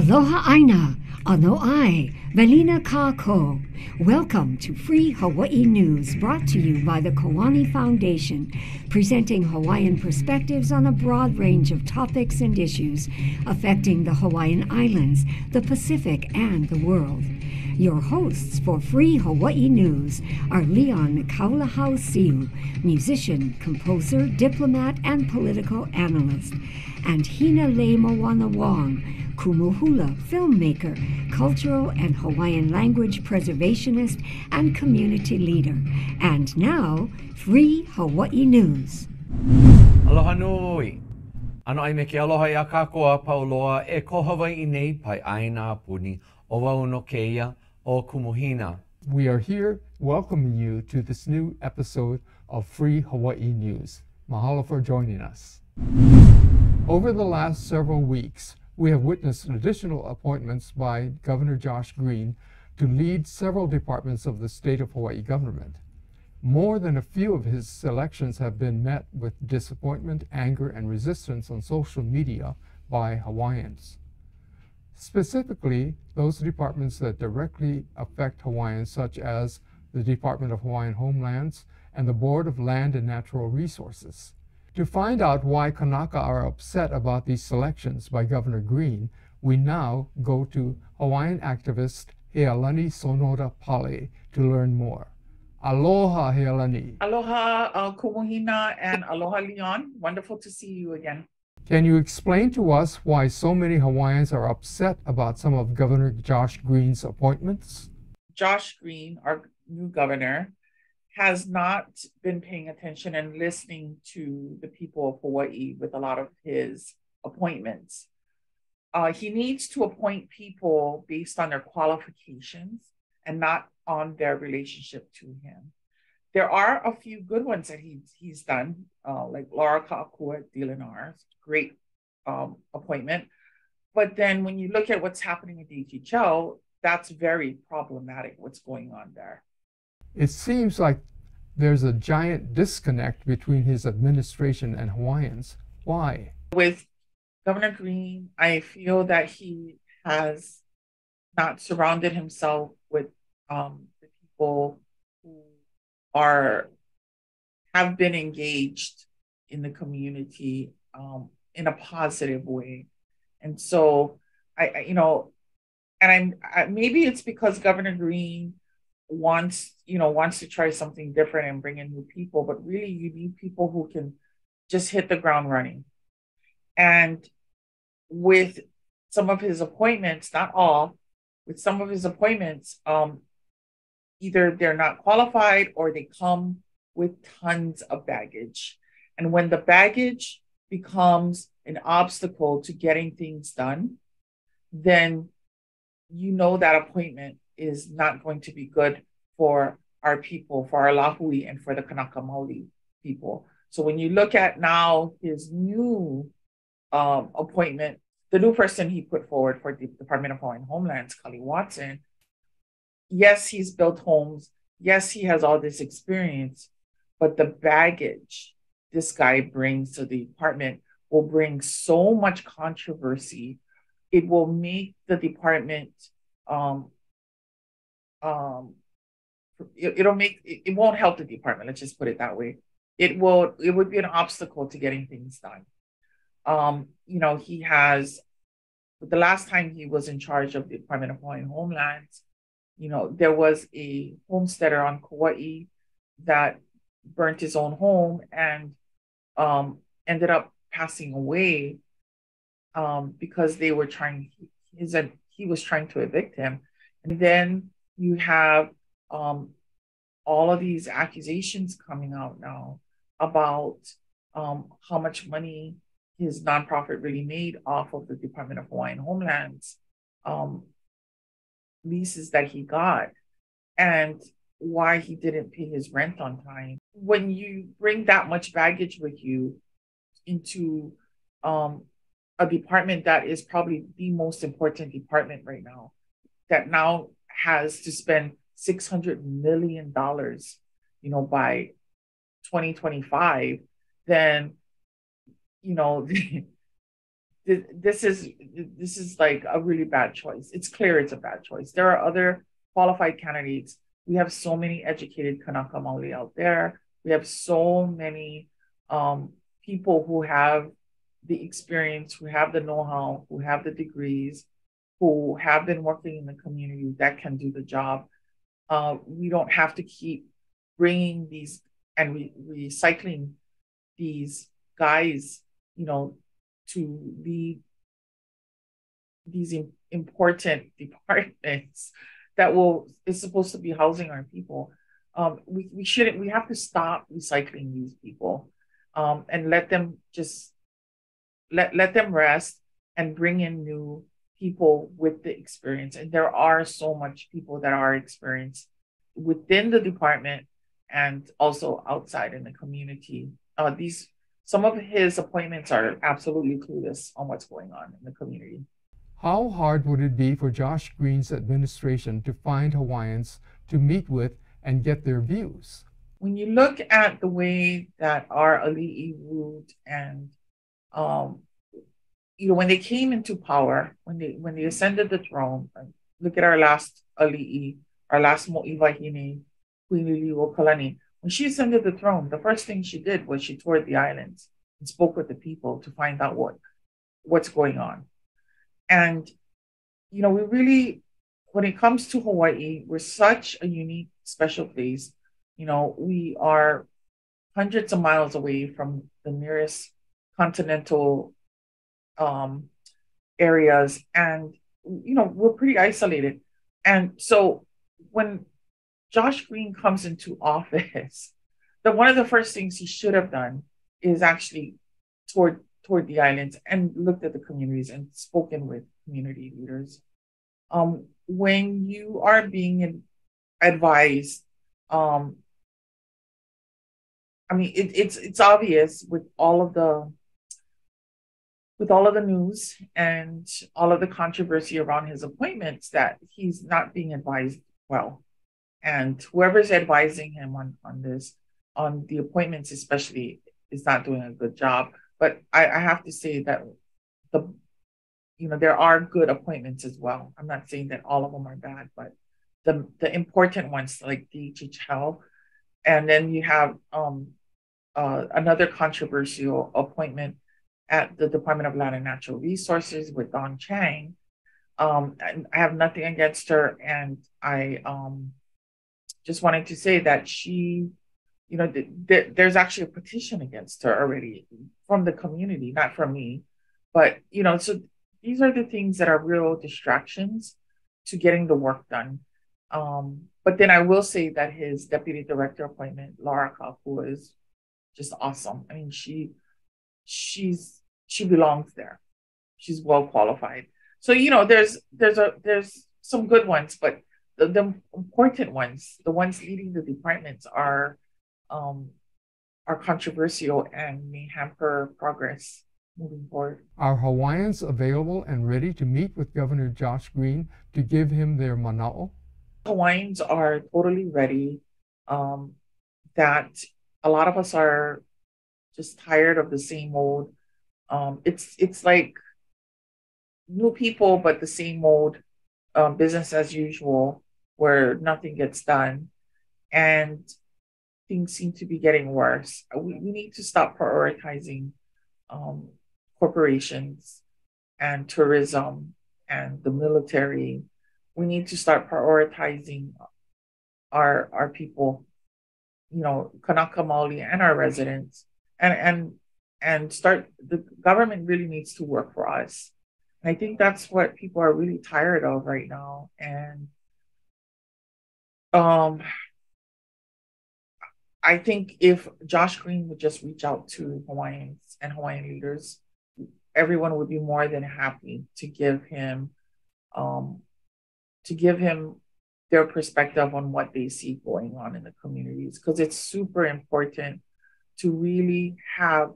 Aloha Aina, Aloai, Velina Kako. Welcome to Free Hawaii News, brought to you by the Koani Foundation, presenting Hawaiian perspectives on a broad range of topics and issues affecting the Hawaiian Islands, the Pacific, and the world. Your hosts for Free Hawaii News are Leon Kaulahau Siu, musician, composer, diplomat, and political analyst, and Hina Le Wong, Kumuhula filmmaker, cultural and Hawaiian language preservationist, and community leader. And now, Free Hawaii News. Aloha nui. Ano ai me ke aloha i a kākoa pauloa e ko Hawaii nei pai aina puni o wau no keia We are here welcoming you to this new episode of Free Hawaii News. Mahalo for joining us. Over the last several weeks, we have witnessed additional appointments by Governor Josh Green to lead several departments of the state of Hawaii government. More than a few of his selections have been met with disappointment, anger, and resistance on social media by Hawaiians. Specifically, those departments that directly affect Hawaiians, such as the Department of Hawaiian Homelands and the Board of Land and Natural Resources. To find out why Kanaka are upset about these selections by Governor Green, we now go to Hawaiian activist Healani Sonoda Pale to learn more. Aloha, Healani. Aloha, uh, Kumuhina, and aloha, Leon. Wonderful to see you again. Can you explain to us why so many Hawaiians are upset about some of Governor Josh Green's appointments? Josh Green, our new governor, has not been paying attention and listening to the people of Hawaii with a lot of his appointments. Uh, he needs to appoint people based on their qualifications and not on their relationship to him. There are a few good ones that he's he's done, uh, like Laura Ka'akua at DLNR, great um, appointment. But then when you look at what's happening at DHHL, that's very problematic. What's going on there? It seems like there's a giant disconnect between his administration and Hawaiians. Why? With Governor Green, I feel that he has not surrounded himself with um, the people are have been engaged in the community um, in a positive way, and so I, I you know, and I'm I, maybe it's because Governor Green wants you know wants to try something different and bring in new people but really you need people who can just hit the ground running. And with some of his appointments not all with some of his appointments um either they're not qualified or they come with tons of baggage and when the baggage becomes an obstacle to getting things done then you know that appointment is not going to be good for our people, for our Lahui, and for the Kanaka Maoli people. So when you look at now his new um, appointment, the new person he put forward for the Department of Hawaiian Homelands, Kali Watson, yes, he's built homes. Yes, he has all this experience, but the baggage this guy brings to the department will bring so much controversy. It will make the department um, um, it, will make it, it won't help the department. Let's just put it that way. It will it would be an obstacle to getting things done. Um, you know, he has the last time he was in charge of the Department of Hawaiian Homelands, you know, there was a homesteader on Kauai that burnt his own home and um, ended up passing away um, because they were trying. His he was trying to evict him, and then you have um, all of these accusations coming out now about um, how much money his nonprofit really made off of the Department of Hawaiian Homelands um, leases that he got and why he didn't pay his rent on time. When you bring that much baggage with you into um, a department that is probably the most important department right now, that now has to spend $600 million, you know, by 2025, then, you know, this is this is like a really bad choice. It's clear it's a bad choice. There are other qualified candidates. We have so many educated Kanaka Maoli out there. We have so many um, people who have the experience, who have the know-how, who have the degrees, who have been working in the community that can do the job. Uh, we don't have to keep bringing these and re- recycling these guys, you know, to lead these important departments that will is supposed to be housing our people. Um, we, we shouldn't we have to stop recycling these people um, and let them just let let them rest and bring in new people with the experience. And there are so much people that are experienced within the department and also outside in the community. Uh, these some of his appointments are absolutely clueless on what's going on in the community. How hard would it be for Josh Green's administration to find Hawaiians to meet with and get their views? When you look at the way that our ali'i ruled and um, you know, when they came into power, when they when they ascended the throne, look at our last ali'i, our last mo'iwahine, Queen Liliuokalani, when she ascended the throne, the first thing she did was she toured the islands and spoke with the people to find out what what's going on. And you know, we really, when it comes to Hawaii, we're such a unique, special place. You know, we are hundreds of miles away from the nearest continental um, areas, and you know, we're pretty isolated. And so when Josh Green comes into office, the one of the first things he should have done is actually toward toward the islands and looked at the communities and spoken with community leaders. Um, when you are being advised, um, I mean, it, it's it's obvious with all of the with all of the news and all of the controversy around his appointments that he's not being advised well and whoever's advising him on on this on the appointments especially is not doing a good job. But I, I have to say that the you know there are good appointments as well. I'm not saying that all of them are bad but the the important ones like DHHL and then you have um uh, another controversial appointment at the Department of Land and Natural Resources with Dawn Chang. Um, and I have nothing against her, and I um, just wanted to say that she, you know, th- th- there's actually a petition against her already from the community, not from me. But, you know, so these are the things that are real distractions to getting the work done. Um, but then I will say that his deputy director appointment, Laura Ka'akua, is just awesome. I mean, she she's she belongs there. She's well qualified. So you know, there's there's a there's some good ones, but the, the important ones, the ones leading the departments are um, are controversial and may hamper progress moving forward. Are Hawaiians available and ready to meet with Governor Josh Green to give him their mana'o? Hawaiians are totally ready. Um, that a lot of us are just tired of the same old. Um, it's it's like new people, but the same old um, business as usual where nothing gets done and things seem to be getting worse. We, we need to stop prioritizing um, corporations and tourism and the military. We need to start prioritizing our our people, you know, Kanaka Maoli and our residents, and and and start. The government really needs to work for us. And I think that's what people are really tired of right now, and um, I think if Josh Green would just reach out to Hawaiians and Hawaiian leaders, everyone would be more than happy to give him, um, to give him their perspective on what they see going on in the communities, because it's super important to really have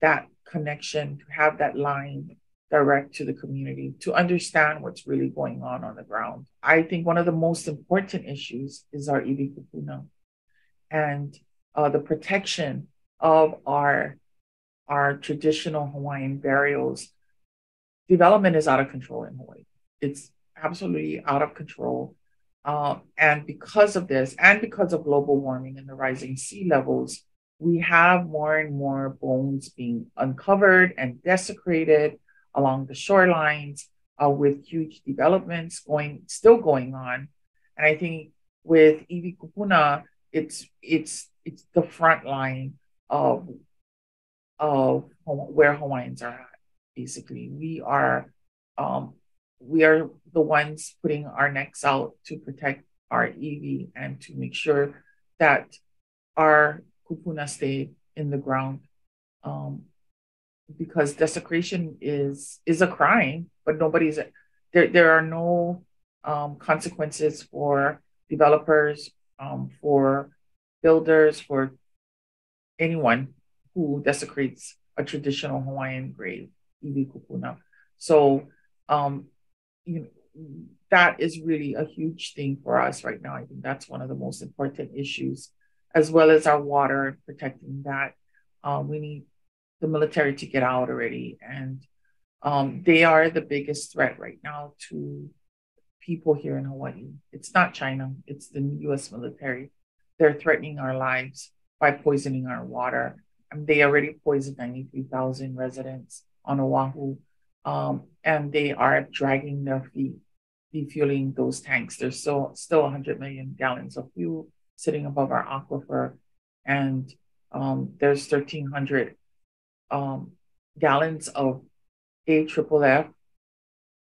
that connection, to have that line direct to the community to understand what's really going on on the ground. I think one of the most important issues is our iwi kupuna and uh, the protection of our our traditional Hawaiian burials. development is out of control in Hawaii. It's absolutely out of control. Uh, and because of this, and because of global warming and the rising sea levels, we have more and more bones being uncovered and desecrated along the shorelines uh, with huge developments going still going on. And I think with Iwi Kupuna, it's it's it's the front line of of where Hawaiians are at. Basically, we are um, we are the ones putting our necks out to protect our iwi and to make sure that our kupuna stay in the ground. Um, because desecration is is a crime, but nobody's there. There are no um, consequences for developers, um, for builders, for anyone who desecrates a traditional Hawaiian grave, iwi kupuna. So, um, you know, that is really a huge thing for us right now. I think that's one of the most important issues, as well as our water and protecting that. Um, we need the military to get out already, and um, they are the biggest threat right now to people here in Hawaii. It's not China; it's the U.S. military. They're threatening our lives by poisoning our water. And they already poisoned 93,000 residents on Oahu, um, and they are dragging their feet refueling those tanks. There's still still 100 million gallons of fuel sitting above our aquifer, and um, there's 1,300 um, gallons of AFFF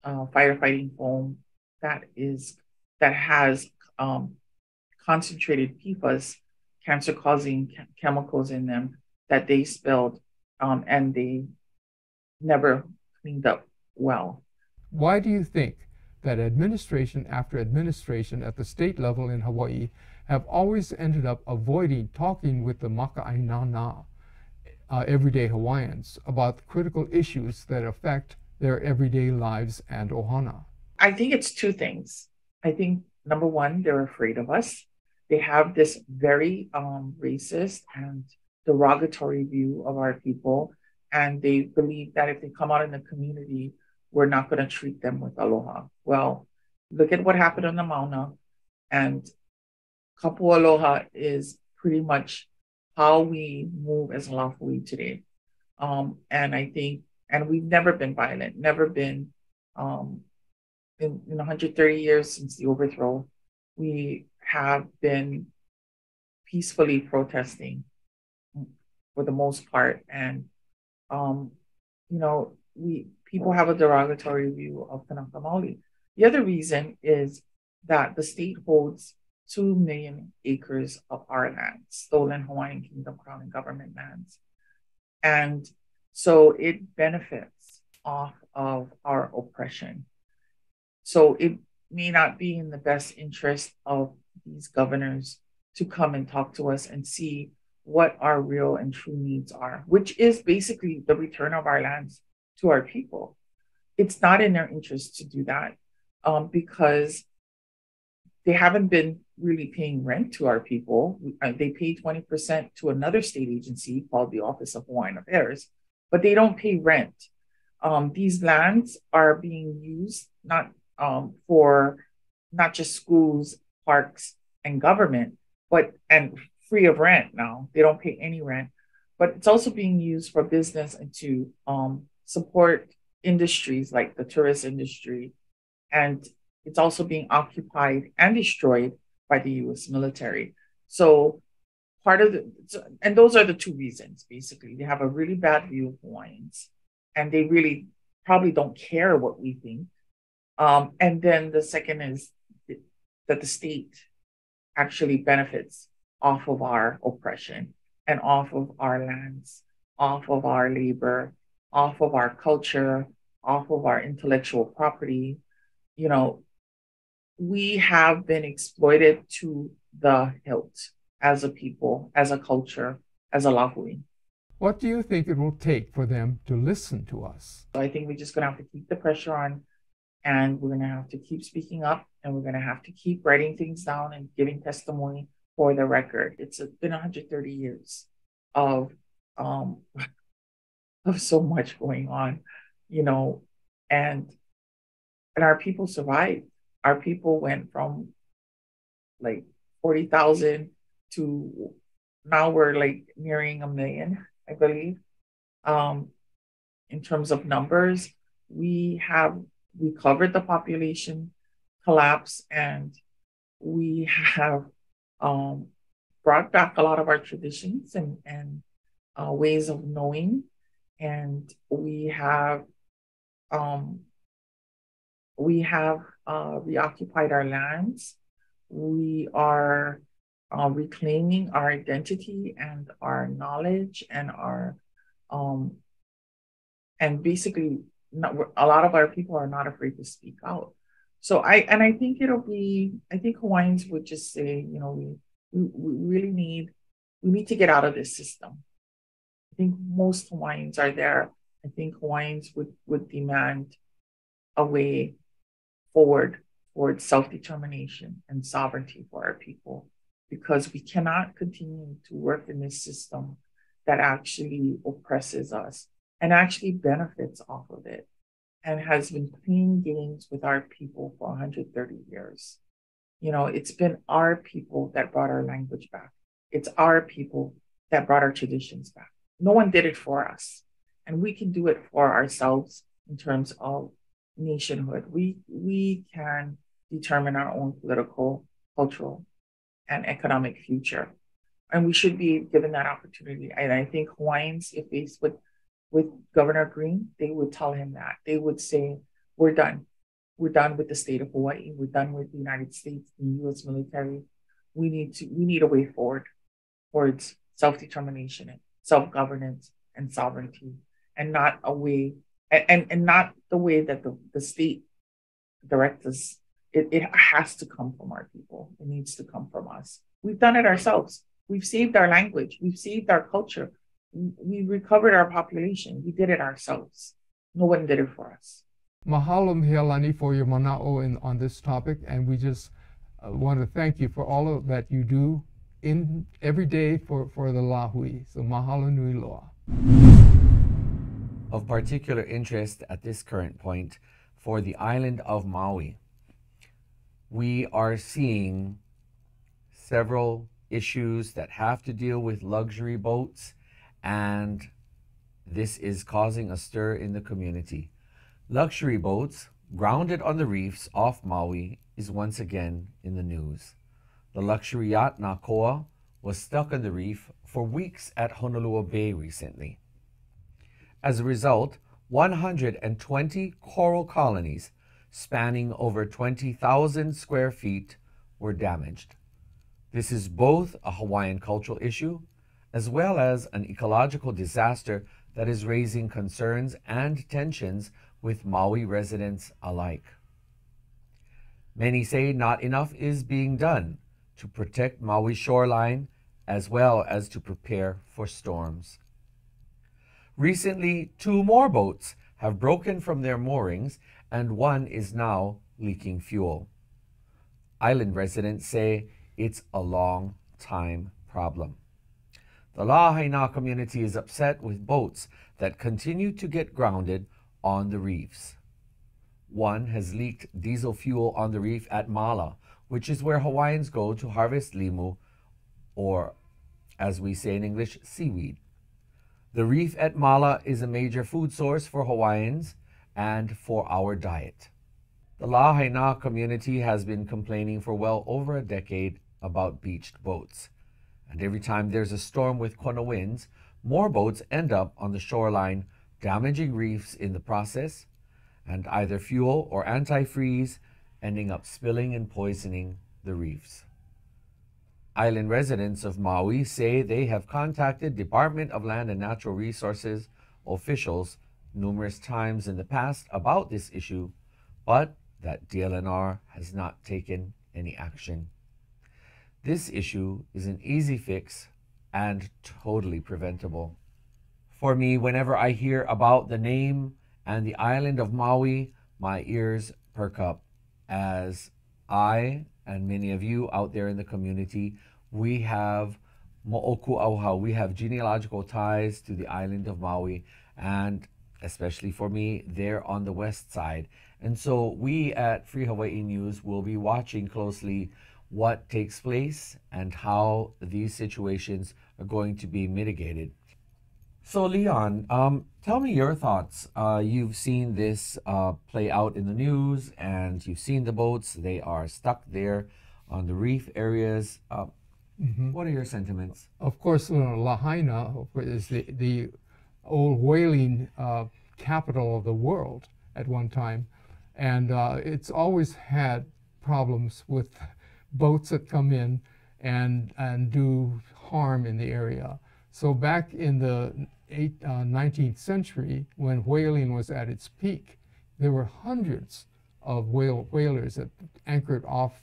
uh, firefighting foam that is that has um, concentrated PFAS, cancer-causing chemicals in them that they spilled, um, and they never cleaned up well. Why do you think that administration after administration at the state level in Hawaii have always ended up avoiding talking with the maka'ainana, uh, everyday Hawaiians, about critical issues that affect their everyday lives and ohana? I think it's two things. I think number one, they're afraid of us. They have this very um, racist and derogatory view of our people. And they believe that if they come out in the community, we're not going to treat them with aloha. Well, look at what happened on the Mauna, and kapu aloha is pretty much how we move as Lahui today. Um, and I think, and we've never been violent, never been um, in, in 130 years since the overthrow, we have been peacefully protesting for the most part. And, um, you know, we people have a derogatory view of Kanaka Maoli. The other reason is that the state holds 2 million acres of our land, stolen Hawaiian Kingdom Crown and government lands. And so it benefits off of our oppression. So it may not be in the best interest of these governors to come and talk to us and see what our real and true needs are, which is basically the return of our lands to our people. It's not in their interest to do that um, because they haven't been really paying rent to our people. Uh, they pay 20% to another state agency called the Office of Hawaiian Affairs, but they don't pay rent. Um, these lands are being used not um, for not just schools, parks, and government, but and free of rent now. They don't pay any rent, but it's also being used for business and to um, support industries like the tourist industry. And it's also being occupied and destroyed by the US military. So part of the, and those are the two reasons basically. They have a really bad view of Hawaiians and they really probably don't care what we think. Um, and then the second is that the state actually benefits off of our oppression and off of our lands, off of our labor, off of our culture, off of our intellectual property. You know, we have been exploited to the hilt as a people, as a culture, as a lahui. What do you think it will take for them to listen to us? So I think we're just going to have to keep the pressure on and we're going to have to keep speaking up and we're going to have to keep writing things down and giving testimony for the record. It's been 130 years of um, of so much going on, you know, and and our people survived. Our people went from like forty thousand to now we're like nearing a million, I believe. Um, in terms of numbers, we have recovered the population collapse and we have um, brought back a lot of our traditions and, and uh, ways of knowing. And we have um, we have uh, reoccupied our lands. We are uh, reclaiming our identity and our knowledge and our um, and basically not, a lot of our people are not afraid to speak out. So I and I think it'll be I think Hawaiians would just say you know we we, we really need we need to get out of this system. I think most Hawaiians are there. I think Hawaiians would would demand a way forward towards self-determination and sovereignty for our people because we cannot continue to work in this system that actually oppresses us and actually benefits off of it and has been playing games with our people for 130 years. You know, it's been our people that brought our language back. It's our people that brought our traditions back. No one did it for us. And we can do it for ourselves in terms of nationhood. We we can determine our own political, cultural, and economic future. And we should be given that opportunity. And I think Hawaiians, if faced with with Governor Green, they would tell him that. They would say, We're done. We're done with the state of Hawaii. We're done with the United States, the US military. We need to we need a way forward towards self-determination and self-governance and sovereignty and not a way and, and, and not the way that the, the state directs us. It, it has to come from our people. It needs to come from us. We've done it ourselves. We've saved our language. We've saved our culture we recovered our population. We did it ourselves. No one did it for us. Mahalo Healani for your mana'o in, on this topic, and we just uh, want to thank you for all of that you do in every day for, for the Lahui. So mahalo nui loa. Of particular interest at this current point for the island of Maui, we are seeing several issues that have to deal with luxury boats and this is causing a stir in the community. Luxury boats grounded on the reefs off Maui is once again in the news. The luxury yacht Nakoa was stuck on the reef for weeks at Honolua Bay recently. As a result, 120 coral colonies spanning over 20,000 square feet were damaged. This is both a Hawaiian cultural issue as well as an ecological disaster that is raising concerns and tensions with Maui residents alike. Many say not enough is being done to protect Maui's shoreline as well as to prepare for storms. Recently, two more boats have broken from their moorings and one is now leaking fuel. Island residents say it's a long time problem. The Lahaina community is upset with boats that continue to get grounded on the reefs. One has leaked diesel fuel on the reef at Mala, which is where Hawaiians go to harvest limu, or as we say in English, seaweed. The reef at Mala is a major food source for Hawaiians and for our diet. The Lahaina community has been complaining for well over a decade about beached boats. And every time there's a storm with Kona winds, more boats end up on the shoreline, damaging reefs in the process, and either fuel or antifreeze ending up spilling and poisoning the reefs. Island residents of Maui say they have contacted Department of Land and Natural Resources officials numerous times in the past about this issue, but that DLNR has not taken any action this issue is an easy fix and totally preventable. For me, whenever I hear about the name and the island of Maui, my ears perk up as I and many of you out there in the community, we have mo'oku'auhau, we have genealogical ties to the island of Maui, and especially for me, they're on the west side. And so we at Free Hawaii News will be watching closely what takes place and how these situations are going to be mitigated. So, Leon, um, tell me your thoughts. Uh, you've seen this uh, play out in the news and you've seen the boats. They are stuck there on the reef areas. Uh, mm-hmm. What are your sentiments? Of course, uh, Lahaina is the, the old whaling uh, capital of the world at one time. And uh, it's always had problems with boats that come in and, and do harm in the area. So back in the eight, uh, 19th century, when whaling was at its peak, there were hundreds of whale, whalers that anchored off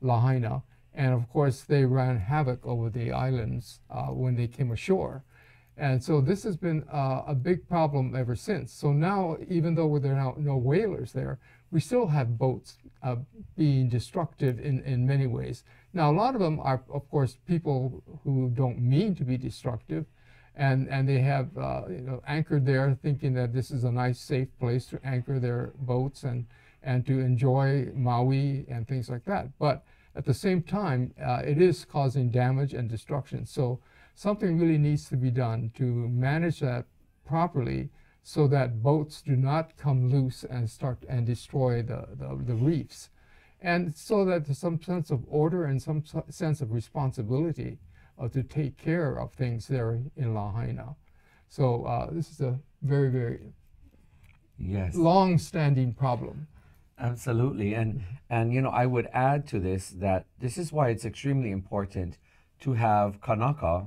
Lahaina. And of course, they ran havoc over the islands uh, when they came ashore. And so this has been uh, a big problem ever since. So now, even though there are no whalers there, we still have boats uh, being destructive in, in many ways. Now, a lot of them are, of course, people who don't mean to be destructive, and, and they have uh, you know, anchored there thinking that this is a nice, safe place to anchor their boats and, and to enjoy Maui and things like that. But at the same time, uh, it is causing damage and destruction. So something really needs to be done to manage that properly so that boats do not come loose and start and destroy the, the, the reefs. And so that there's some sense of order and some sense of responsibility uh, to take care of things there in Lahaina. So uh, this is a very, very yes. long-standing problem. Absolutely. And, and, you know, I would add to this that this is why it's extremely important to have Kanaka,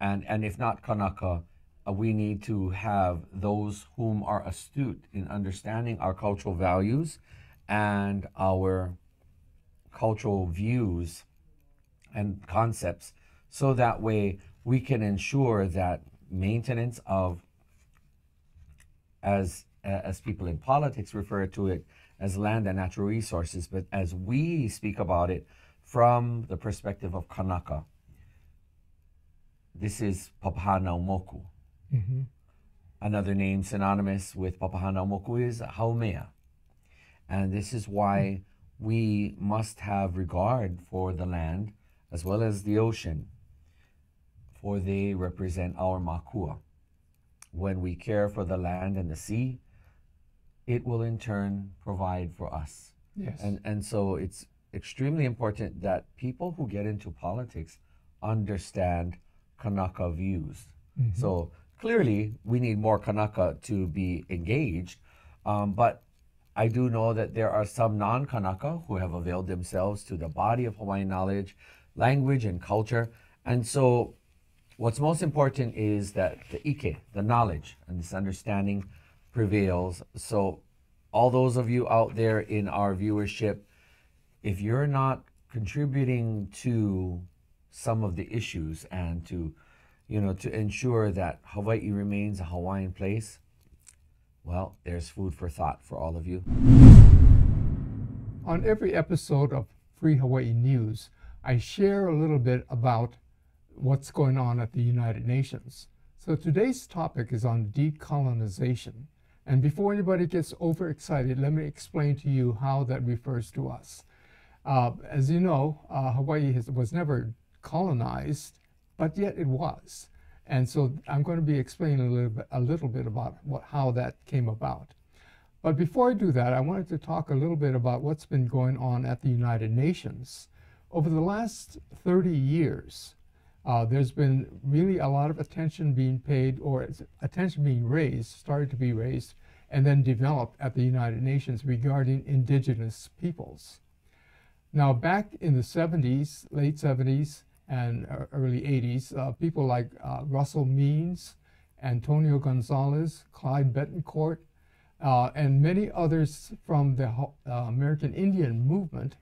and, and if not Kanaka, uh, we need to have those whom are astute in understanding our cultural values and our cultural views and concepts so that way we can ensure that maintenance of as as people in politics refer to it as land and natural resources but as we speak about it from the perspective of Kanaka this is Papahanaumoku Mm-hmm. Another name synonymous with Papahanaumoku is Haumea. And this is why we must have regard for the land as well as the ocean, for they represent our makua. When we care for the land and the sea, it will in turn provide for us. Yes. And, and so it's extremely important that people who get into politics understand Kanaka views. Mm-hmm. So clearly we need more Kanaka to be engaged. Um, but I do know that there are some non Kanaka who have availed themselves to the body of Hawaiian knowledge, language, and culture. And so, what's most important is that the ike, the knowledge, and this understanding prevails. So, all those of you out there in our viewership, if you're not contributing to some of the issues and to you know, to ensure that Hawaii remains a Hawaiian place, well, there's food for thought for all of you. On every episode of Free Hawaii News, I share a little bit about what's going on at the United Nations. So today's topic is on decolonization. And before anybody gets overexcited, let me explain to you how that refers to us. Uh, as you know, uh, Hawaii has, was never colonized but yet it was. And so I'm going to be explaining a little bit, a little bit about what, how that came about. But before I do that, I wanted to talk a little bit about what's been going on at the United Nations. Over the last 30 years, uh, there's been really a lot of attention being paid or attention being raised, started to be raised, and then developed at the United Nations regarding indigenous peoples. Now, back in the 70s, late 70s, and uh, early 80s, uh, people like uh, Russell Means, Antonio Gonzalez, Clyde Bellecourt, uh, and many others from the uh, American Indian movement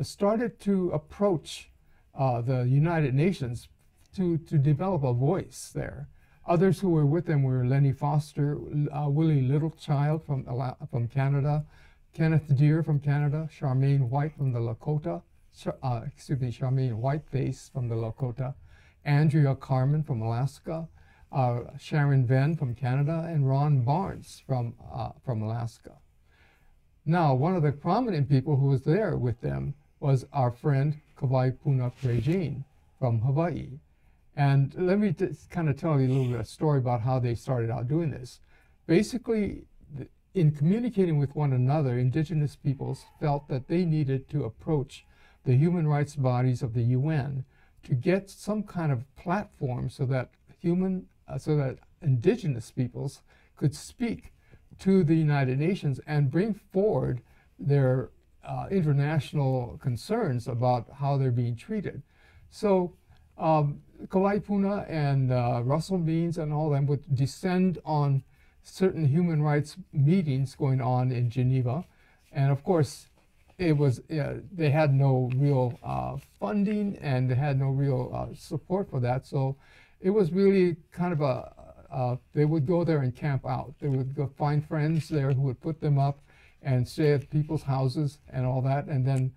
started to approach uh, the United Nations to, to develop a voice there. Others who were with them were Lenny Foster, Willie Littlechild from, from Canada, Kenneth Deer from Canada, Charmaine White from the Lakota, uh, excuse me, Charmaine Whiteface from the Lakota, Andrea Carmen from Alaska, uh, Sharon Venne from Canada, and Ron Barnes from, uh, from Alaska. Now, one of the prominent people who was there with them was our friend Kawai Puna Prejin from Hawaii. And let me just kind of tell you a little bit of a story about how they started out doing this. Basically, in communicating with one another, indigenous peoples felt that they needed to approach the human rights bodies of the UN to get some kind of platform so that human, uh, so that indigenous peoples could speak to the United Nations and bring forward their uh, international concerns about how they're being treated. So um, and uh, Russell Means and all them would descend on certain human rights meetings going on in Geneva. And of course, it was uh, they had no real uh, funding and they had no real uh, support for that. So it was really kind of a they would go there and camp out. They would go find friends there who would put them up and stay at people's houses and all that. And then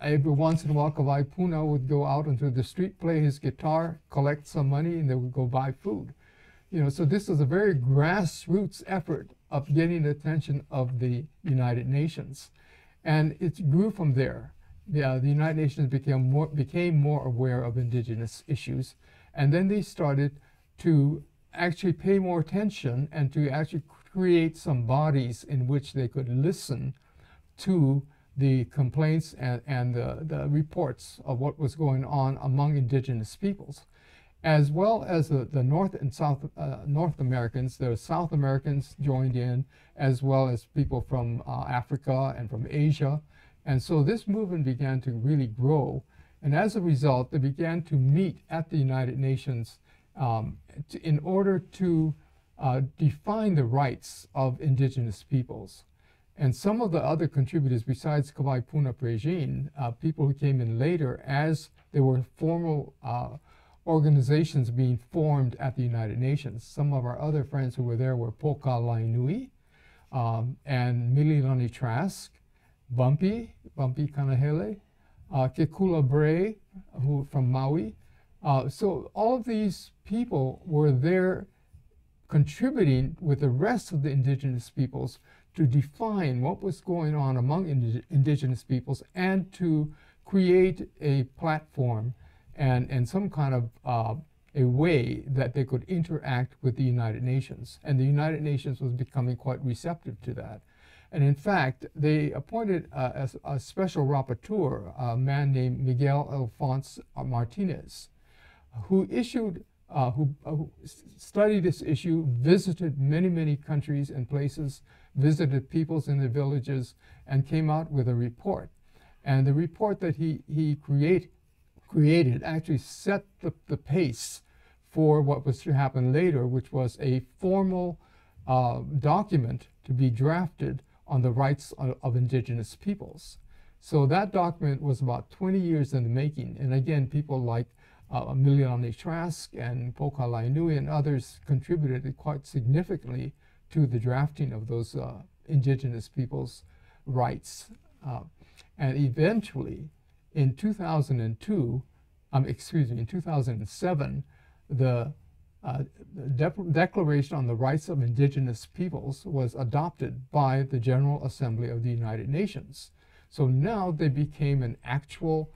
every once in a while, Kawai Puna would go out into the street, play his guitar, collect some money, and they would go buy food. You know, so this was a very grassroots effort of getting the attention of the United Nations. And it grew from there. Yeah, the United Nations became more, became more aware of indigenous issues. And then they started to actually pay more attention and to actually create some bodies in which they could listen to the complaints and, and the, the reports of what was going on among indigenous peoples, as well as the, the North and South uh, North Americans. The South Americans joined in, as well as people from uh, Africa and from Asia. And so this movement began to really grow. And as a result, they began to meet at the United Nations um, to, in order to uh, define the rights of indigenous peoples. And some of the other contributors besides Kawaipuna Prejean, uh, people who came in later as there were formal uh, organizations being formed at the United Nations. Some of our other friends who were there were Poka Laenui um, and Mililani Trask, Bumpy, Bumpy Kanahele, uh, Kekula Bray, who from Maui. Uh, so all of these people were there contributing with the rest of the indigenous peoples to define what was going on among indigenous peoples and to create a platform and, and some kind of uh, a way that they could interact with the United Nations. And the United Nations was becoming quite receptive to that. And in fact, they appointed a, a, a special rapporteur, a man named Miguel Alfonso Martinez, who issued uh, who, uh, who, studied this issue, visited many, many countries and places, visited peoples in the villages, and came out with a report. And the report that he, he create, created actually set the, the pace for what was to happen later, which was a formal uh, document to be drafted on the rights of, of indigenous peoples. So that document was about 20 years in the making. And again, people like uh, Mililani Trask and Poka Laenui and others contributed quite significantly to the drafting of those uh, indigenous peoples' rights. Uh, and eventually, in 2002, um, excuse me, in 2007, the uh, De Declaration on the Rights of Indigenous Peoples was adopted by the General Assembly of the United Nations. So now they became an actual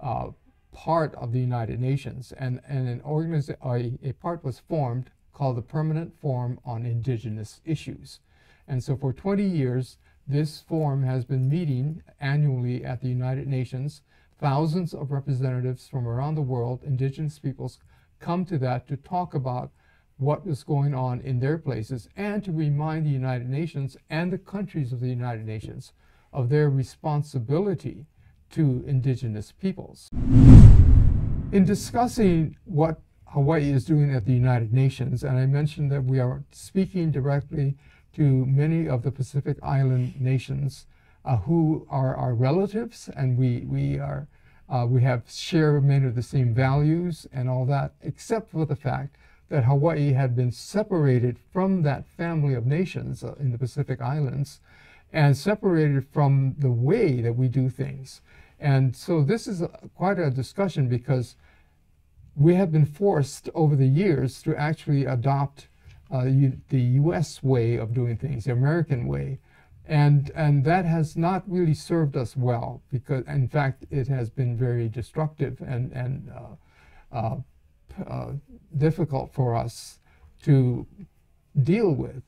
uh, part of the United Nations, and, and an organiz- a, a part was formed called the Permanent Forum on Indigenous Issues. And so for 20 years, this forum has been meeting annually at the United Nations. Thousands of representatives from around the world, indigenous peoples, come to that to talk about what is going on in their places and to remind the United Nations and the countries of the United Nations of their responsibility to indigenous peoples. In discussing what Hawaii is doing at the United Nations, and I mentioned that we are speaking directly to many of the Pacific Island nations uh, who are our relatives, and we, we are uh, we have share many of the same values and all that, except for the fact that Hawaii had been separated from that family of nations uh, in the Pacific Islands and separated from the way that we do things. And so this is a, quite a discussion because we have been forced over the years to actually adopt uh, the U.S. way of doing things, the American way, and and that has not really served us well because, in fact, it has been very destructive and and uh, uh, uh difficult for us to deal with.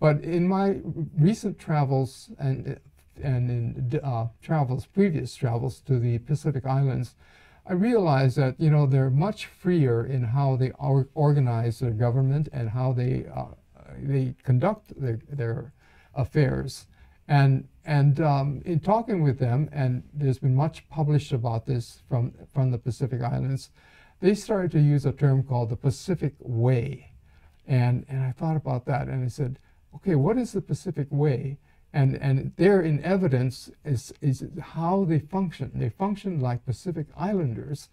But in my recent travels and and in uh, travels, previous travels to the Pacific Islands, I realized that you know they're much freer in how they or organize their government and how they uh, they conduct their, their affairs. And and um, in talking with them, and there's been much published about this from from the Pacific Islands, they started to use a term called the Pacific Way, and and I thought about that, and I said, okay, what is the Pacific Way? And, and there in evidence is, is how they function. They function like Pacific Islanders,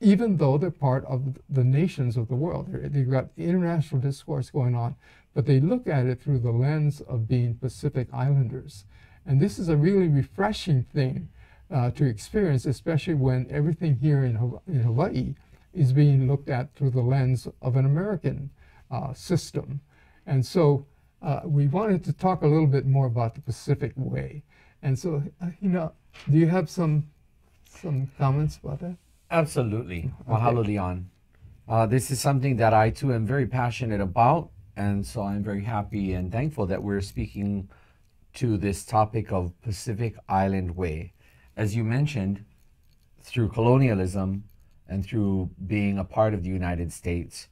even though they're part of the nations of the world. They've got international discourse going on, but they look at it through the lens of being Pacific Islanders. And this is a really refreshing thing uh, to experience, especially when everything here in, in Hawaii is being looked at through the lens of an American uh, system. And so uh, we wanted to talk a little bit more about the Pacific Way. And so, uh, you know, do you have some some comments about that? Absolutely. Mahalo, Leon. Uh, this is something that I too am very passionate about. And so I'm very happy and thankful that we're speaking to this topic of Pacific Island Way. As you mentioned, through colonialism and through being a part of the United States,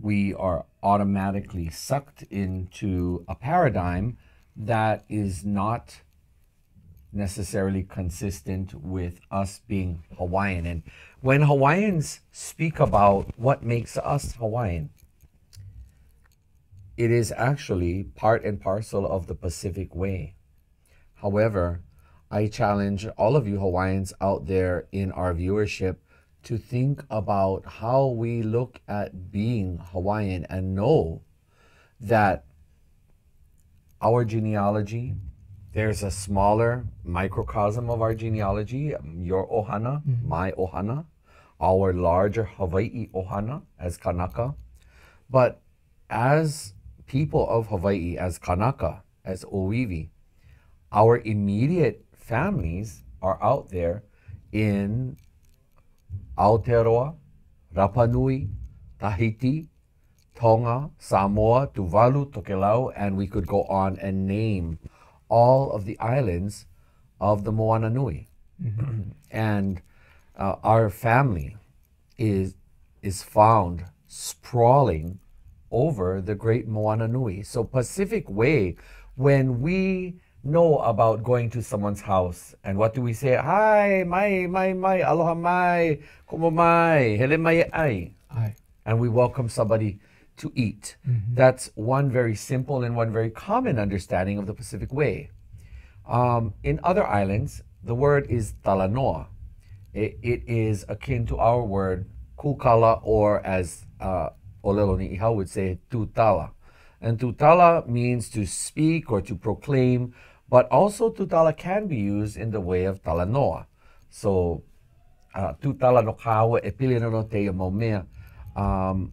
we are automatically sucked into a paradigm that is not necessarily consistent with us being Hawaiian. And when Hawaiians speak about what makes us Hawaiian, it is actually part and parcel of the Pacific Way. However, I challenge all of you Hawaiians out there in our viewership to think about how we look at being Hawaiian and know that our genealogy, there's a smaller microcosm of our genealogy, your ohana, mm-hmm. my ohana, our larger Hawaii ohana as Kanaka. But as people of Hawaii, as Kanaka, as Oiwi, our immediate families are out there in Aotearoa, Rapanui, Tahiti, Tonga, Samoa, Tuvalu, Tokelau, and we could go on and name all of the islands of the Moana Nui. Mm-hmm. and uh, our family is, is found sprawling over the great Moana Nui. So Pacific Way, when we know about going to someone's house and what do we say? Hi, mai, mai, mai, aloha mai, komo mai, hele mai ai. Hi. And we welcome somebody to eat. Mm-hmm. That's one very simple and one very common understanding of the Pacific Way. Um, in other islands, the word is talanoa. It, it is akin to our word kukala, or as uh, Olelo Ni'ihau would say, tutala. And tutala means to speak or to proclaim but also tutala can be used in the way of talanoa. So uh, tutala no kawa e pilina no te momea. Um,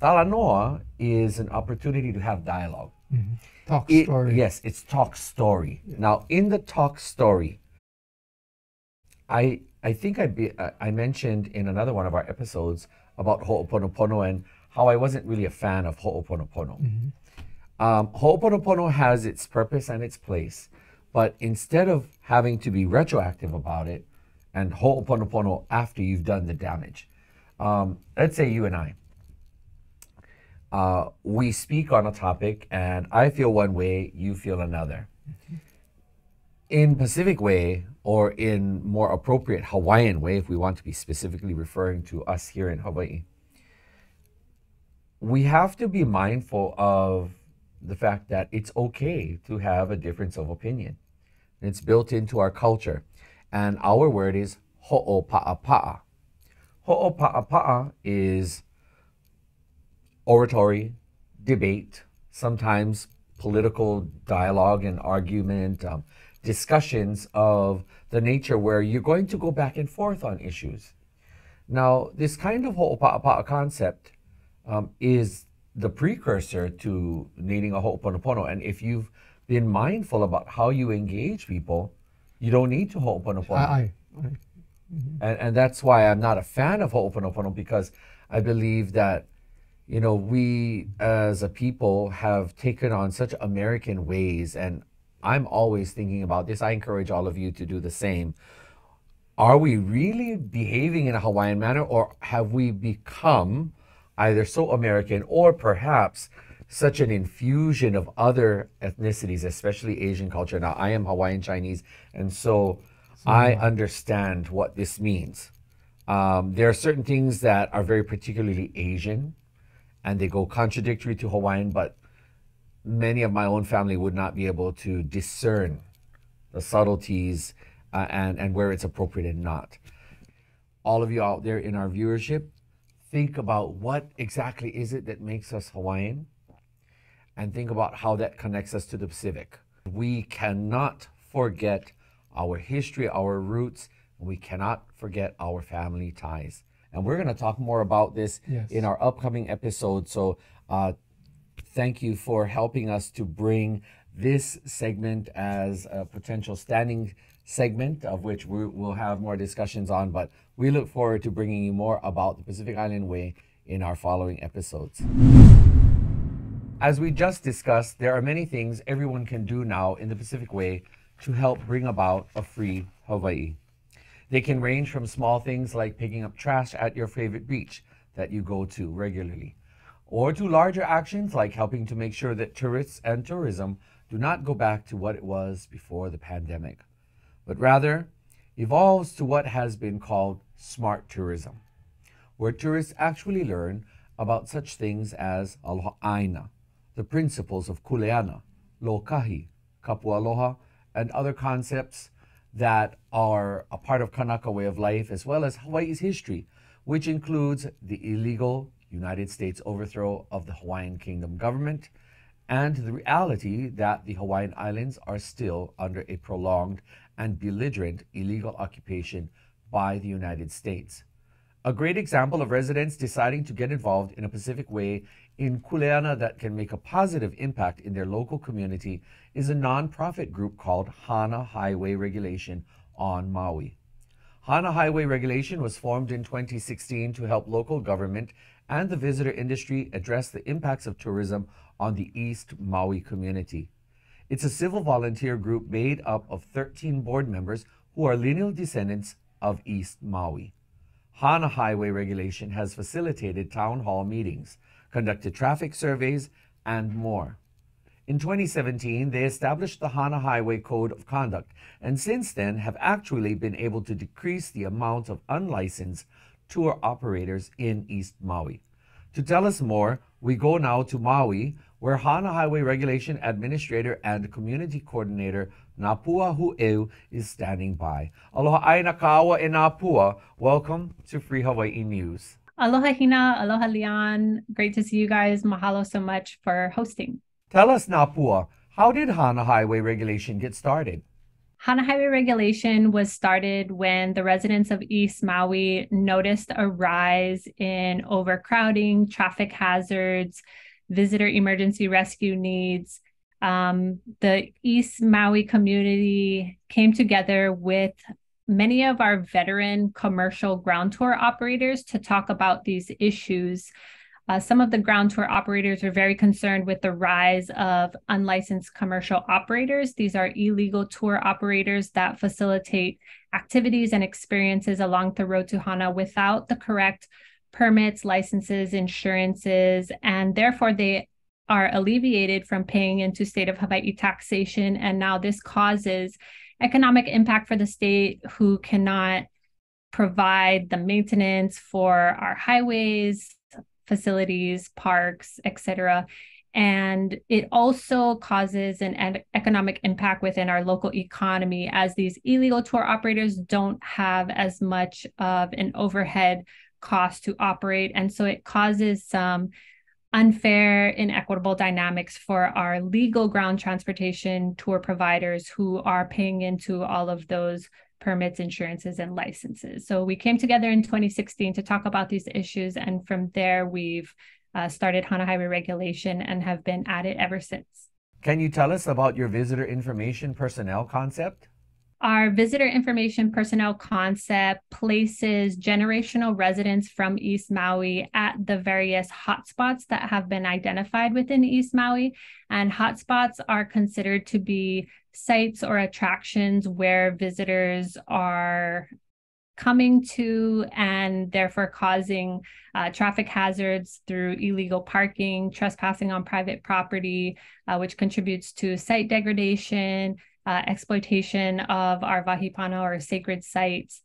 talanoa is an opportunity to have dialog mm-hmm. Talk it, story. Yes, it's talk story. Yeah. Now, in the talk story, I I think I be, uh, I mentioned in another one of our episodes about Ho'oponopono and how I wasn't really a fan of Ho'oponopono. Mm-hmm. Um, Ho'oponopono has its purpose and its place, but instead of having to be retroactive about it and Ho'oponopono after you've done the damage, um, let's say you and I, uh, we speak on a topic and I feel one way, you feel another. In Pacific way, or in more appropriate Hawaiian way, if we want to be specifically referring to us here in Hawaii, we have to be mindful of the fact that it's okay to have a difference of opinion. It's built into our culture. And our word is ho'opa'apa'a. Ho'opa'apa'a is oratory, debate, sometimes political dialogue and argument, um, discussions of the nature where you're going to go back and forth on issues. Now, this kind of ho'opa'a concept um, is the precursor to needing a ho'oponopono. And if you've been mindful about how you engage people, you don't need to ho'oponopono. I, I, mm-hmm. and, and that's why I'm not a fan of ho'oponopono because I believe that, you know, we as a people have taken on such American ways. And I'm always thinking about this. I encourage all of you to do the same are we really behaving in a Hawaiian manner or have we become either so American or perhaps such an infusion of other ethnicities, especially Asian culture? Now, I am Hawaiian Chinese, and so, I understand what this means. Um, there are certain things that are very particularly Asian and they go contradictory to Hawaiian, but many of my own family would not be able to discern the subtleties uh, and, and where it's appropriate and not. All of you out there in our viewership, think about what exactly is it that makes us Hawaiian and think about how that connects us to the Pacific. We cannot forget our history, our roots, and we cannot forget our family ties. And we're going to talk more about this yes. in our upcoming episode. So, uh, thank you for helping us to bring this segment as a potential standing segment, of which we will have more discussions on, but we look forward to bringing you more about the Pacific Island Way in our following episodes. As we just discussed, there are many things everyone can do now in the Pacific Way to help bring about a free Hawaii. They can range from small things like picking up trash at your favorite beach that you go to regularly, or to larger actions like helping to make sure that tourists and tourism do not go back to what it was before the pandemic but rather evolves to what has been called smart tourism, where tourists actually learn about such things as alohaaina, the principles of kuleana, lokahi, kapualoha, and other concepts that are a part of Kanaka way of life, as well as Hawaii's history, which includes the illegal United States overthrow of the Hawaiian Kingdom government and the reality that the Hawaiian Islands are still under a prolonged and belligerent illegal occupation by the United States. A great example of residents deciding to get involved in a Pacific way in Kuleana that can make a positive impact in their local community is a nonprofit group called Hana Highway Regulation on Maui. Hana Highway Regulation was formed in 2016 to help local government and the visitor industry address the impacts of tourism on the East Maui community. It's a civil volunteer group made up of 13 board members who are lineal descendants of East Maui. Hana Highway Regulation has facilitated town hall meetings, conducted traffic surveys, and more. In 2017, they established the Hana Highway Code of Conduct, and since then have actually been able to decrease the amount of unlicensed tour operators in East Maui. To tell us more, we go now to Maui, where Hana Highway Regulation Administrator and Community Coordinator Napua Hu'eu is standing by. Aloha aina kawa e Napua. Welcome to Free Hawaii News. Aloha Hina, aloha Leon. Great to see you guys. Mahalo so much for hosting. Tell us, Napua, how did Hana Highway Regulation get started? Hana Highway regulation was started when the residents of East Maui noticed a rise in overcrowding, traffic hazards, visitor emergency rescue needs. Um, the East Maui community came together with many of our veteran commercial ground tour operators to talk about these issues. Uh, some of the ground tour operators are very concerned with the rise of unlicensed commercial operators. These are illegal tour operators that facilitate activities and experiences along the road to Hana without the correct permits, licenses, insurances, and therefore they are alleviated from paying into state of Hawaii taxation. And now this causes economic impact for the state who cannot provide the maintenance for our highways, facilities, parks, etc. And it also causes an economic impact within our local economy as these illegal tour operators don't have as much of an overhead cost to operate. And so it causes some unfair, inequitable dynamics for our legal ground transportation tour providers who are paying into all of those permits, insurances, and licenses. So we came together in 2016 to talk about these issues. And from there, we've uh, started HANA Highway regulation and have been at it ever since. Can you tell us about your visitor information personnel concept? Our visitor information personnel concept places generational residents from East Maui at the various hotspots that have been identified within East Maui. And hotspots are considered to be sites or attractions where visitors are coming to and therefore causing uh, traffic hazards through illegal parking, trespassing on private property, uh, which contributes to site degradation, uh, exploitation of our Wahipana or sacred sites.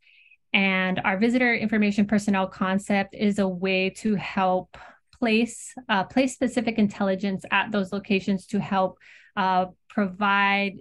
And our visitor information personnel concept is a way to help place uh, place specific intelligence at those locations to help uh, provide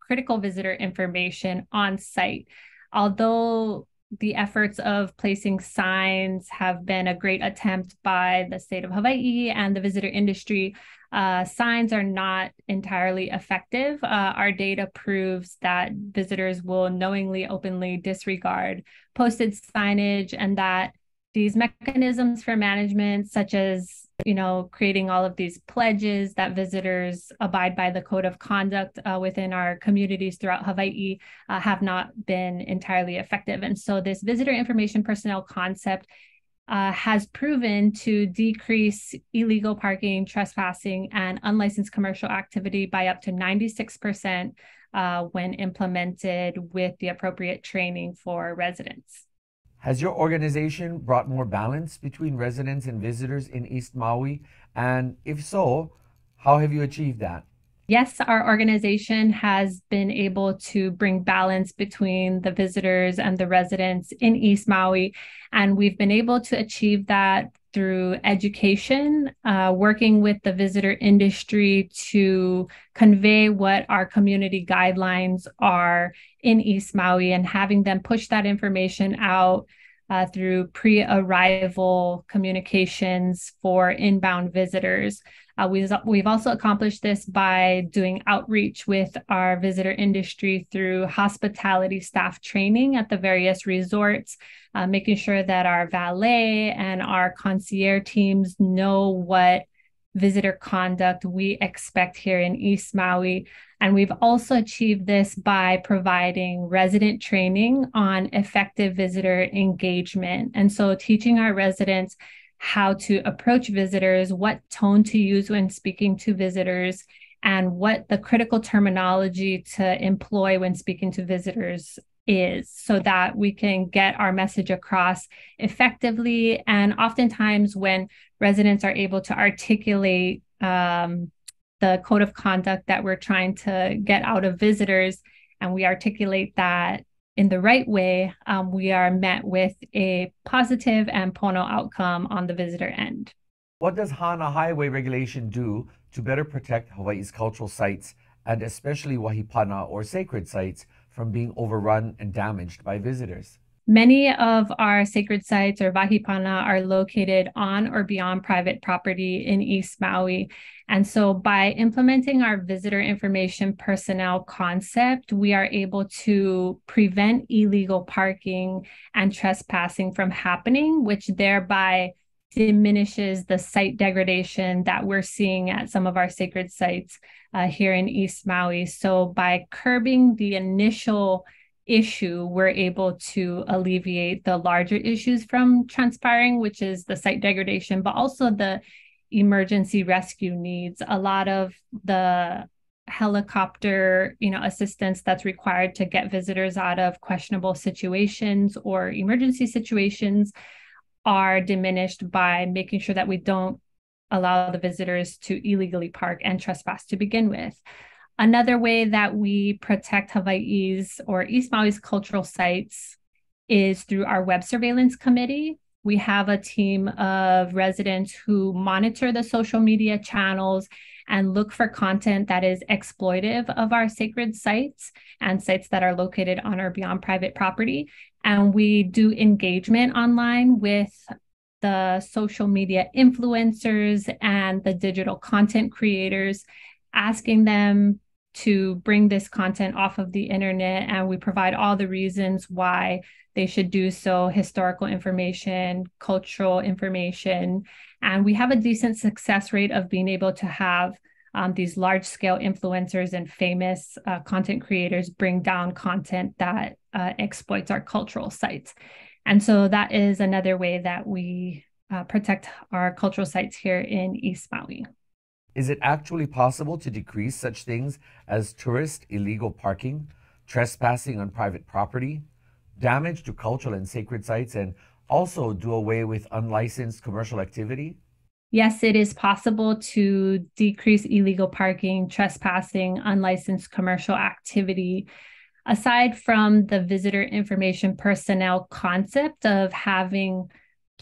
critical visitor information on site. Although the efforts of placing signs have been a great attempt by the state of Hawaii and the visitor industry. Uh, signs are not entirely effective. Uh, our data proves that visitors will knowingly, openly disregard posted signage and that these mechanisms for management, such as you know, creating all of these pledges that visitors abide by the code of conduct uh, within our communities throughout Hawaii uh, have not been entirely effective. And so, this visitor information personnel concept uh, has proven to decrease illegal parking, trespassing, and unlicensed commercial activity by up to 96% uh, when implemented with the appropriate training for residents. Has your organization brought more balance between residents and visitors in East Maui? And if so, how have you achieved that? Yes, our organization has been able to bring balance between the visitors and the residents in East Maui. And we've been able to achieve that through education, uh, working with the visitor industry to convey what our community guidelines are in East Maui and having them push that information out uh, through pre arrival communications for inbound visitors. Uh, we've, we've also accomplished this by doing outreach with our visitor industry through hospitality staff training at the various resorts, uh, making sure that our valet and our concierge teams know what visitor conduct we expect here in East Maui. And we've also achieved this by providing resident training on effective visitor engagement. And so teaching our residents how to approach visitors, what tone to use when speaking to visitors, and what the critical terminology to employ when speaking to visitors is so that we can get our message across effectively. And oftentimes, when residents are able to articulate um, the code of conduct that we're trying to get out of visitors, and we articulate that in the right way, um, we are met with a positive and pono outcome on the visitor end. What does HANA Highway regulation do to better protect Hawaii's cultural sites and especially Wahipana or sacred sites from being overrun and damaged by visitors? Many of our sacred sites or Wahipana are located on or beyond private property in East Maui. And so by implementing our visitor information personnel concept, we are able to prevent illegal parking and trespassing from happening, which thereby diminishes the site degradation that we're seeing at some of our sacred sites uh, here in East Maui. So by curbing the initial issue, we're able to alleviate the larger issues from transpiring, which is the site degradation, but also the emergency rescue needs. A lot of the helicopter you know assistance that's required to get visitors out of questionable situations or emergency situations are diminished by making sure that we don't allow the visitors to illegally park and trespass to begin with Another way that we protect Hawaii's or East Maui's cultural sites is through our web surveillance committee. We have a team of residents who monitor the social media channels and look for content that is exploitive of our sacred sites and sites that are located on or beyond private property. And we do engagement online with the social media influencers and the digital content creators, asking them to bring this content off of the internet and we provide all the reasons why they should do so historical information, cultural information. And we have a decent success rate of being able to have um, these large scale influencers and famous uh, content creators bring down content that uh, exploits our cultural sites. And so that is another way that we uh, protect our cultural sites here in East Maui. Is it actually possible to decrease such things as tourist illegal parking, trespassing on private property, damage to cultural and sacred sites, and also do away with unlicensed commercial activity? Yes, it is possible to decrease illegal parking, trespassing, unlicensed commercial activity. Aside from the visitor information personnel concept of having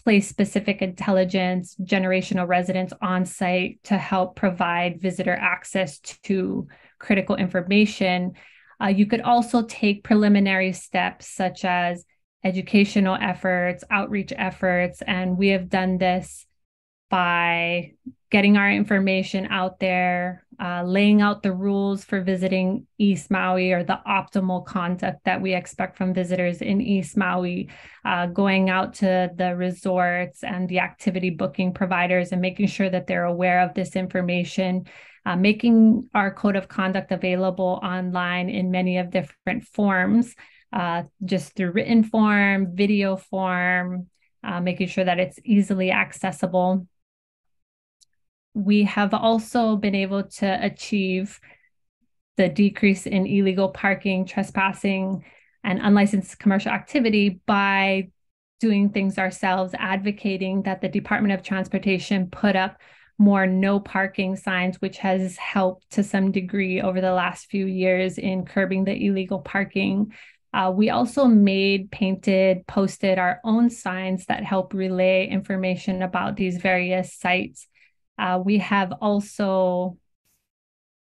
place specific intelligence, generational residents on site to help provide visitor access to critical information, uh, you could also take preliminary steps such as educational efforts, outreach efforts, and we have done this by getting our information out there, uh, laying out the rules for visiting East Maui or the optimal conduct that we expect from visitors in East Maui, uh, going out to the resorts and the activity booking providers and making sure that they're aware of this information. Uh, making our code of conduct available online in many of different forms, uh, just through written form, video form, uh, making sure that it's easily accessible we have also been able to achieve the decrease in illegal parking, trespassing, and unlicensed commercial activity by doing things ourselves, advocating that the Department of Transportation put up more no parking signs, which has helped to some degree over the last few years in curbing the illegal parking. Uh, we also made, painted, posted our own signs that help relay information about these various sites uh, we have also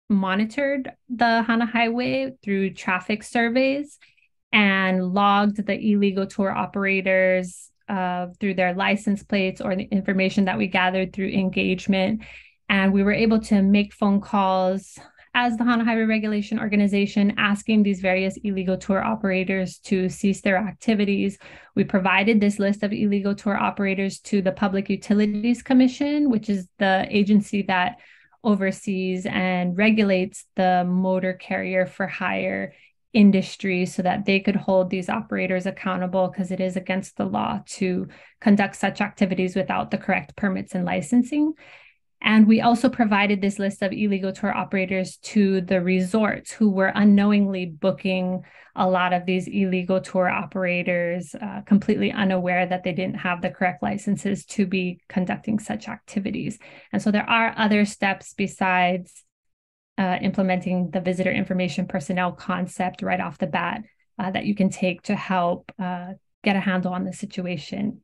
monitored the Hana Highway through traffic surveys and logged the illegal tour operators uh, through their license plates or the information that we gathered through engagement. And we were able to make phone calls as the Hana Highway Regulation Organization asking these various illegal tour operators to cease their activities. We provided this list of illegal tour operators to the Public Utilities Commission, which is the agency that oversees and regulates the motor carrier for hire industry so that they could hold these operators accountable because it is against the law to conduct such activities without the correct permits and licensing. And we also provided this list of illegal tour operators to the resorts who were unknowingly booking a lot of these illegal tour operators, uh, completely unaware that they didn't have the correct licenses to be conducting such activities. And so there are other steps besides uh, implementing the visitor information personnel concept right off the bat uh, that you can take to help uh, get a handle on the situation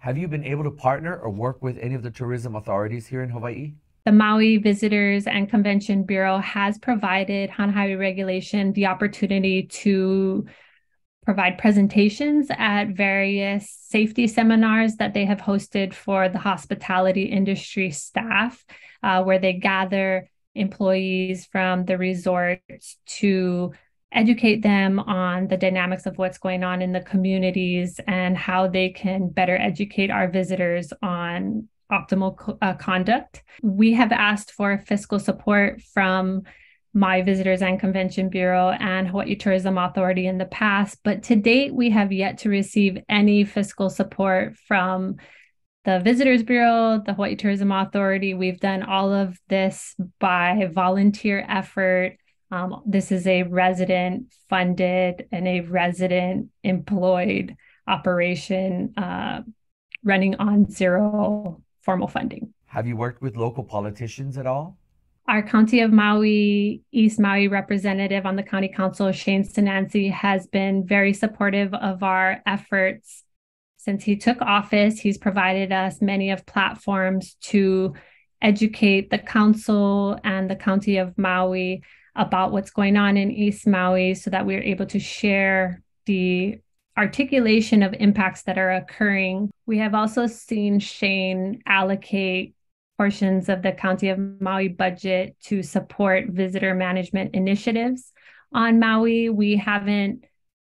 have you been able to partner or work with any of the tourism authorities here in Hawaii? The Maui Visitors and Convention Bureau has provided Highway Regulation the opportunity to provide presentations at various safety seminars that they have hosted for the hospitality industry staff, uh, where they gather employees from the resorts to educate them on the dynamics of what's going on in the communities and how they can better educate our visitors on optimal uh, conduct. We have asked for fiscal support from Maui Visitors and Convention Bureau and Hawaii Tourism Authority in the past, but to date, we have yet to receive any fiscal support from the Visitors Bureau, the Hawaii Tourism Authority. We've done all of this by volunteer effort um, this is a resident funded and a resident employed operation uh, running on zero formal funding. Have you worked with local politicians at all? Our County of Maui, East Maui representative on the County Council, Shane Sinenci, has been very supportive of our efforts. Since he took office, he's provided us many of platforms to educate the council and the County of Maui about what's going on in East Maui so that we're able to share the articulation of impacts that are occurring. We have also seen Shane allocate portions of the County of Maui budget to support visitor management initiatives on Maui. We haven't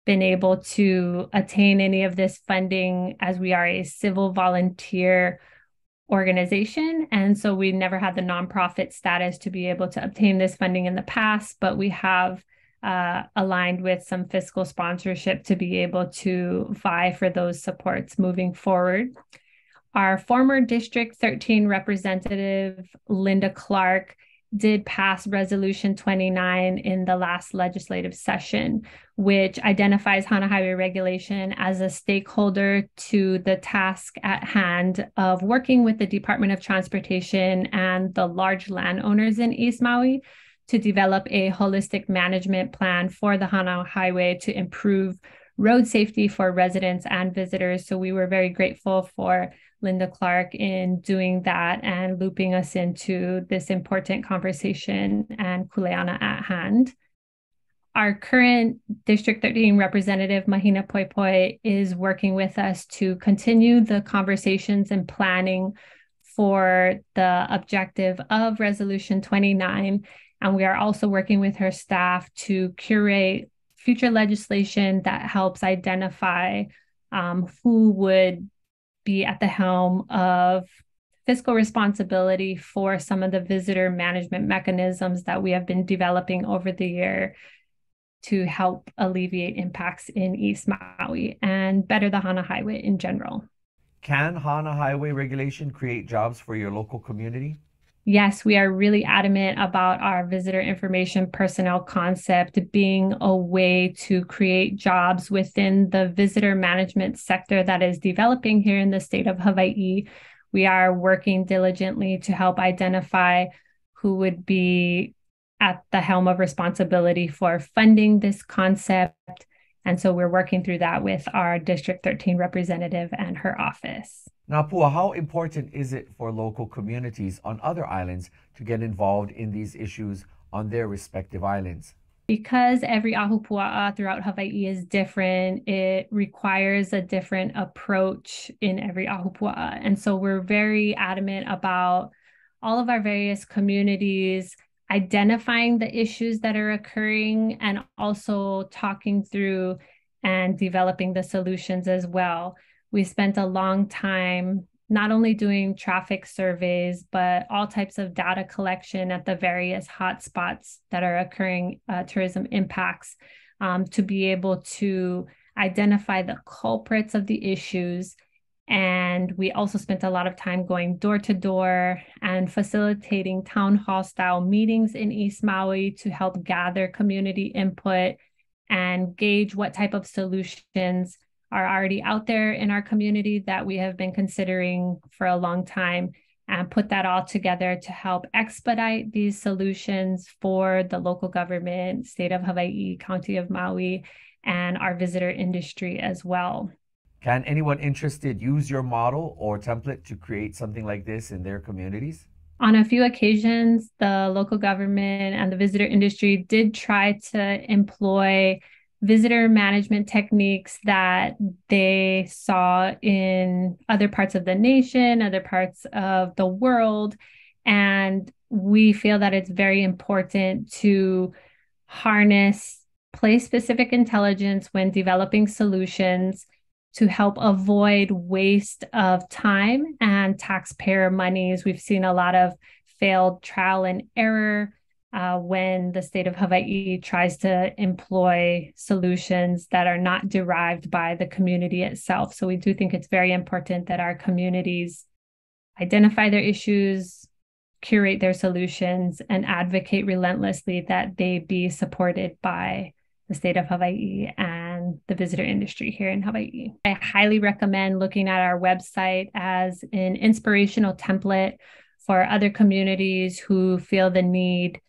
been able to attain any of this funding as we are a civil volunteer organization. And so we never had the nonprofit status to be able to obtain this funding in the past, but we have uh, aligned with some fiscal sponsorship to be able to vie for those supports moving forward. Our former District 13 representative, Linda Clark, did pass Resolution 29 in the last legislative session, which identifies Hana Highway regulation as a stakeholder to the task at hand of working with the Department of Transportation and the large landowners in East Maui to develop a holistic management plan for the Hana Highway to improve road safety for residents and visitors. So we were very grateful for Linda Clark in doing that and looping us into this important conversation and Kuleana at hand. Our current District 13 representative, Mahina Poepoe, is working with us to continue the conversations and planning for the objective of Resolution 29 and we are also working with her staff to curate future legislation that helps identify um, who would be at the helm of fiscal responsibility for some of the visitor management mechanisms that we have been developing over the year to help alleviate impacts in East Maui and better the Hana Highway in general. Can Hana Highway regulation create jobs for your local community? Yes, we are really adamant about our visitor information personnel concept being a way to create jobs within the visitor management sector that is developing here in the state of Hawaii. We are working diligently to help identify who would be at the helm of responsibility for funding this concept. And so we're working through that with our District 13 representative and her office. Now, how important is it for local communities on other islands to get involved in these issues on their respective islands? Because every ahupua'a throughout Hawaii is different, it requires a different approach in every ahupua'a. And so we're very adamant about all of our various communities identifying the issues that are occurring and also talking through and developing the solutions as well we spent a long time not only doing traffic surveys, but all types of data collection at the various hotspots that are occurring uh, tourism impacts um, to be able to identify the culprits of the issues. And we also spent a lot of time going door to door and facilitating town hall style meetings in East Maui to help gather community input and gauge what type of solutions are already out there in our community that we have been considering for a long time and put that all together to help expedite these solutions for the local government, state of Hawaii, county of Maui, and our visitor industry as well. Can anyone interested use your model or template to create something like this in their communities? On a few occasions, the local government and the visitor industry did try to employ visitor management techniques that they saw in other parts of the nation, other parts of the world. And we feel that it's very important to harness place specific intelligence when developing solutions to help avoid waste of time and taxpayer monies. We've seen a lot of failed trial and error uh, when the state of Hawaii tries to employ solutions that are not derived by the community itself. So we do think it's very important that our communities identify their issues, curate their solutions, and advocate relentlessly that they be supported by the state of Hawaii and the visitor industry here in Hawaii. I highly recommend looking at our website as an inspirational template for other communities who feel the need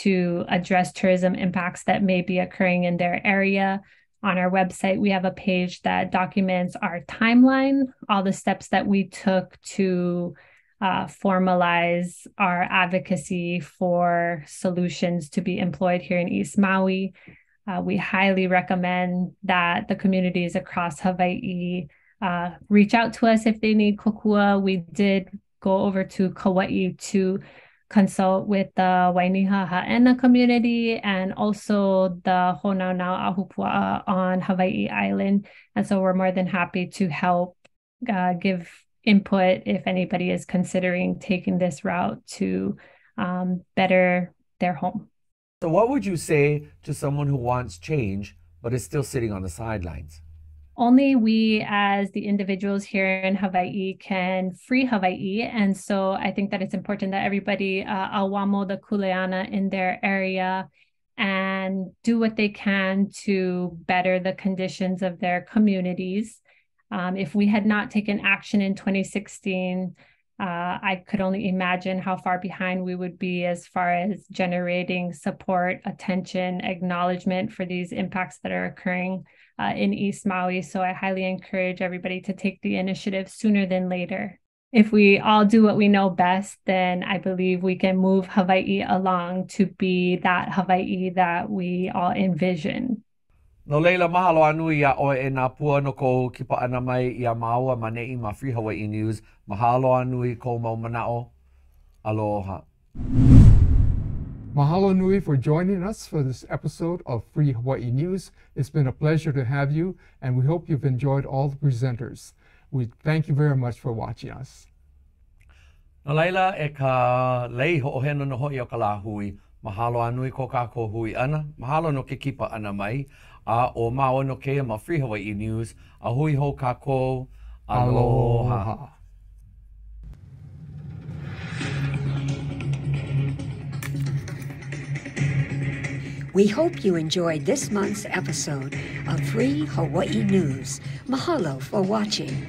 to address tourism impacts that may be occurring in their area. On our website, we have a page that documents our timeline, all the steps that we took to uh, formalize our advocacy for solutions to be employed here in East Maui. Uh, we highly recommend that the communities across Hawaii uh, reach out to us if they need kokua. We did go over to Kauai to consult with the Wainiha Ha'ena community and also the Honaunau Ahupua'a on Hawaii Island. And so we're more than happy to help uh, give input if anybody is considering taking this route to um, better their home. So, what would you say to someone who wants change but is still sitting on the sidelines? Only we, as the individuals here in Hawaii, can free Hawaii. And so I think that it's important that everybody uh, awamo the kuleana in their area and do what they can to better the conditions of their communities. Um, if we had not taken action in 2016, uh, I could only imagine how far behind we would be as far as generating support, attention, acknowledgement for these impacts that are occurring uh, in East Maui. So I highly encourage everybody to take the initiative sooner than later. If we all do what we know best, then I believe we can move Hawaii along to be that Hawaii that we all envision. No leila mahalo anu ia o e nā pua no ko ki pa ana mai i a maua ma nei ma Free Hawaii News. Mahalo anu i ko mau manao. Aloha. Mahalo nui for joining us for this episode of Free Hawaii News. It's been a pleasure to have you, and we hope you've enjoyed all the presenters. We thank you very much for watching us. No leila e ka lei ho ohena no hoi o ka la hui. Mahalo anu i ko kako hui ana. Mahalo no ke kipa ana mai. a o maua no kea ma Free Hawaii News. A hui ho kako. Aloha. Aloha. We hope you enjoyed this month's episode of Free Hawaii News. Mahalo for watching.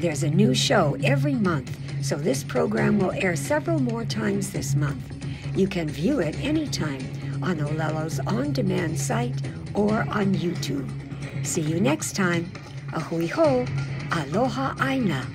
There's a new show every month, so this program will air several more times this month. You can view it anytime on Olelo's on demand site or on YouTube. See you next time. Ahui ho, aloha aina.